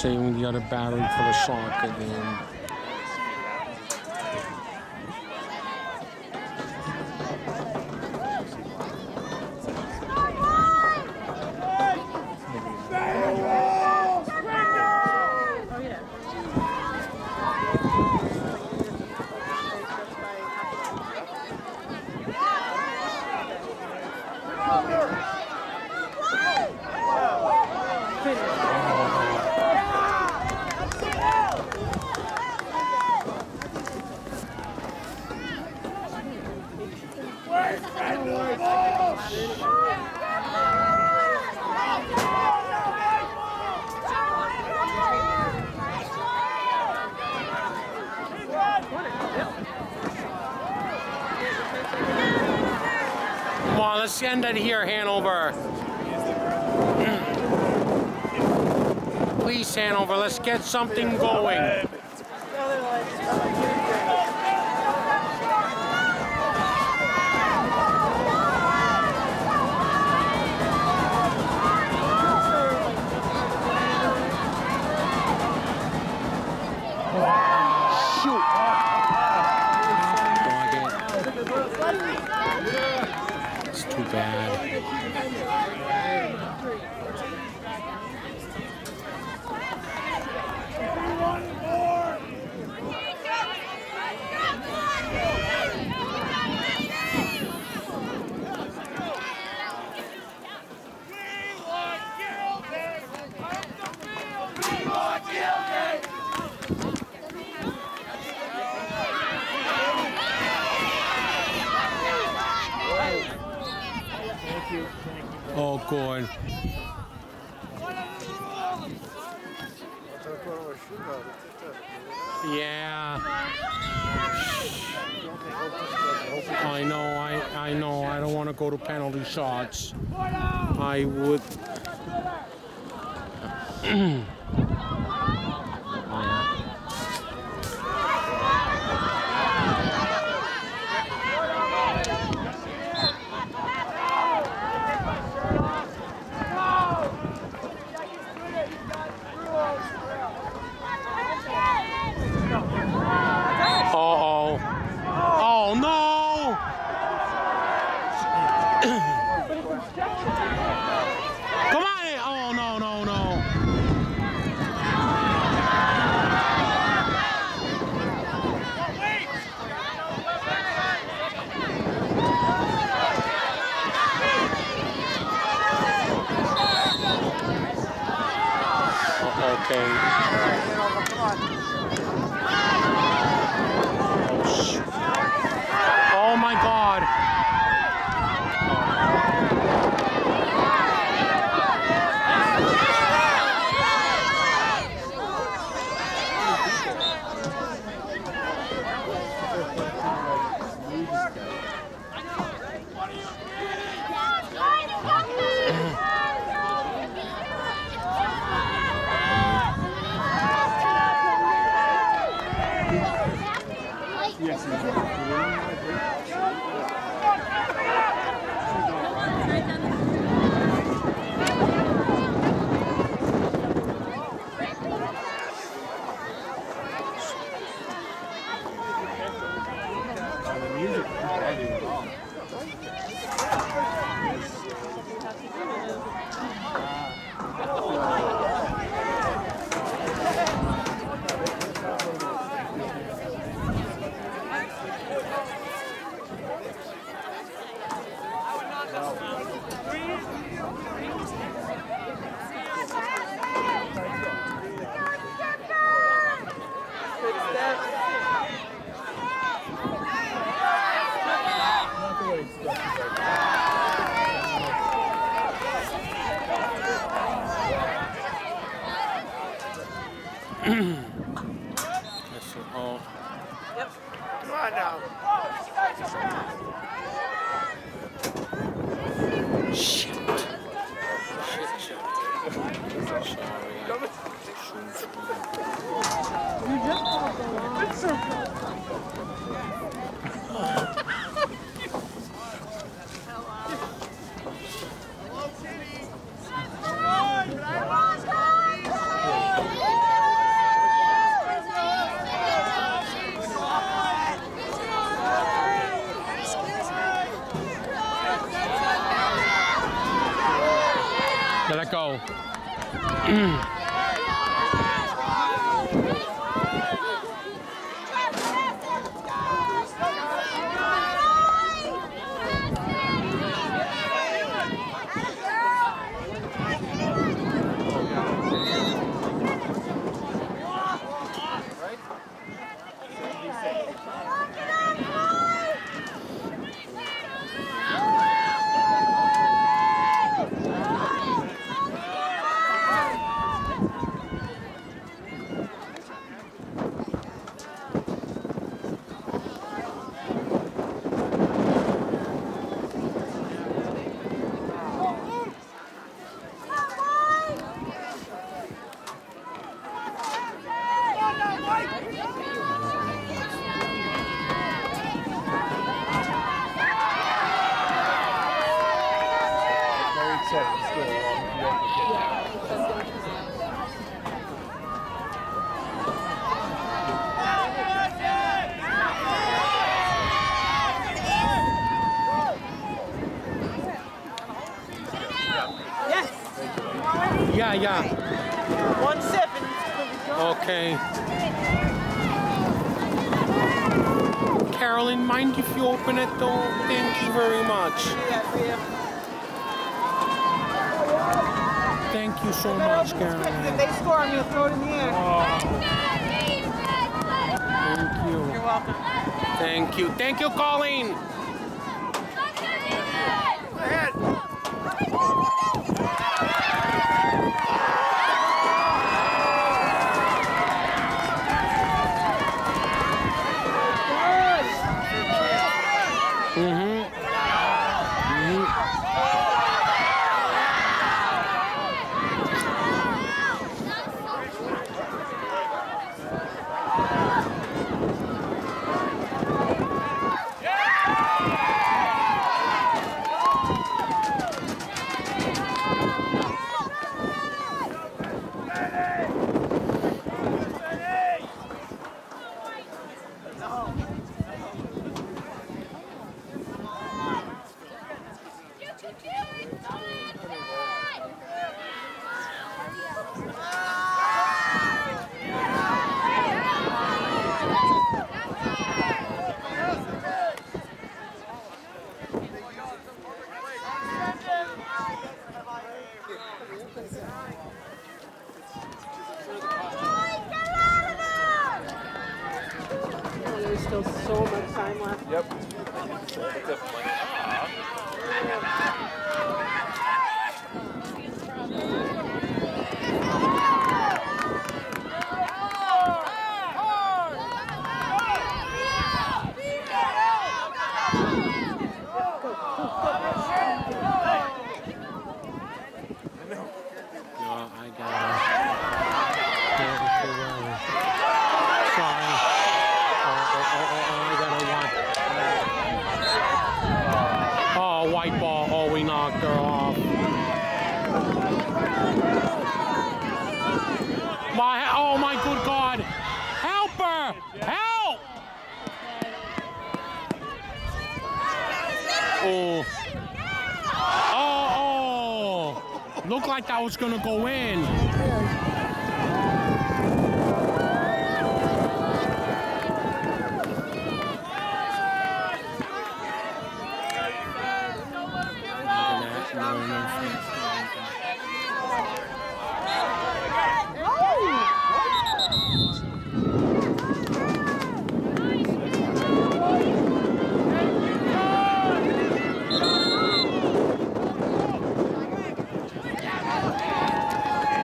saving the other battery for the socket and Come let's it here, Hanover. Please, Hanover, let's get something going. Too bad. Good. Yeah. I know, I, I know. I don't want to go to penalty shots. I would. ok Yes, That's it, Hall. Yep. Come on now. Shit. Shit, shit. You just Let go. Yeah, yeah. One sip and it's gonna be Okay. Carolyn, mind if you open it door? Thank you very much. Thank you so much, Carolyn. If they score, I'm gonna throw it in the air. Oh. Thank you. You're welcome. Thank you. Thank you, Colleen. There's still so much time left. Yep. Oh. Oh, oh. Looked like that was going to go in.